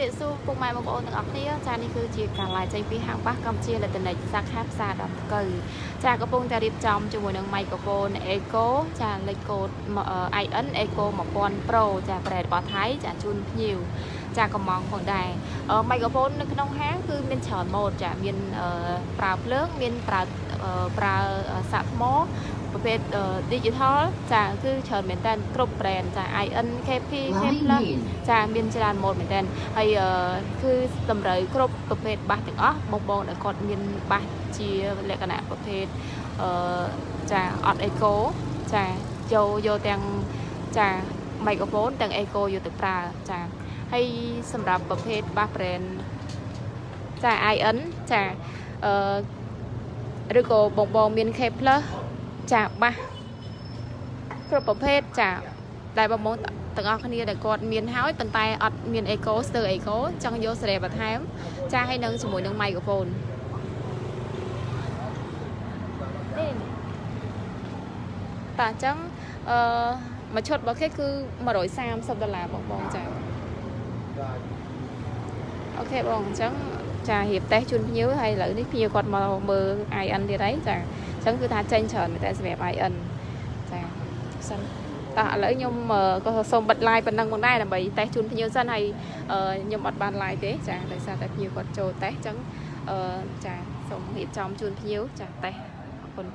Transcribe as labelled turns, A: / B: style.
A: រាបសួរពុកម៉ែបងប្អូនទាំងអស់គ្នាចានេះគឺជាការ live ចេញពីហាងបាសកម្ពុជាលទ្ធនិកសាខាផ្សារដំកូវចាកំពុងតែរៀបចំជាមួយនឹង microphone Eco ចាលេខកូដ IN Eco 1000 Pro ចាប្រែរបស់ថៃចាជូនភ្ញៀវចាកំងផងដែរ microphone នៅក្នុងហាងគឺមានច្រើនម៉ូដចាមានប្រើភ្លើងមានប្រើប្រើសាកថ្ម ប្រភេទ digital ចាគឺច្រើនមែនតើគ្រប់ brand ចា IN KP K+ ចាមានច្រើនម៉ូដមែនតើហើយគឺតម្រូវគ្រប់ប្រភេទបាសទាំងអស់បងបងដែលគាត់មានបាសជាលក្ខណៈប្រភេទអឺចាអត់អេកូចាយកយកទាំងចាមីក្រូហ្វូនទាំងអេកូយកទៅប្រើចាហើយសម្រាប់ប្រភេទបាស brand ចា IN ចាអឺឬក៏បងបងមាន K+ ចាបាសគ្រប់ប្រភេទចាដែលបងបងទាំងអស់គ្នាដែលគាត់មានហើយប៉ុន្តែអត់មានអេកូស្ទើរអេកូចង់យកសេរីបន្ថែមចាហើយនឹងជាមួយនឹងមីក្រូហ្វូននេះតាអញ្ចឹងអឺមួយឈុតរបស់គេគឺ130ដុល្លារបងបងចាអូខេបងអញ្ចឹងចារៀបតេស្តជូនភ្ញៀវហើយឥឡូវនេះភ្ញៀវគាត់មកមើល IN ទៀតហើយចា អញ្ចឹងគឺថាចេញច្រើនមែនតែសម្រាប់ IN ចាសិនតោះឥឡូវខ្ញុំក៏សូមបិទ live ប៉ុណ្ណឹងផងដែរដើម្បីតេស្តជូនភ្ញៀវសិនហើយខ្ញុំអត់បាន live ទេចាដោយសារតែភ្ញៀវគាត់ចូលតេស្តអញ្ចឹងចាសូមរៀបចំជូនភ្ញៀវចាតេស្តអរគុណ